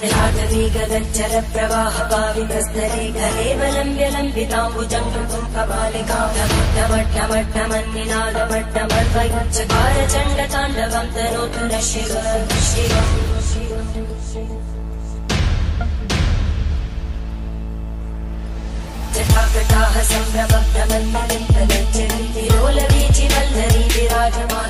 जलाटवी गगच्चर प्रवाह पावितस्तरे गलेवलम्ब्य लम्बिताम्बुजम् कपालिकामट्टमट्टमट्टमन्निनादमट्टमर्वयुच्चकार चण्डताण्डवम् तनोतु न शिव जटाकटाः सम्भ्रमब्धमन्मलिन्दगच्छन्ति लोलवीचि विराजमान